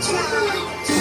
真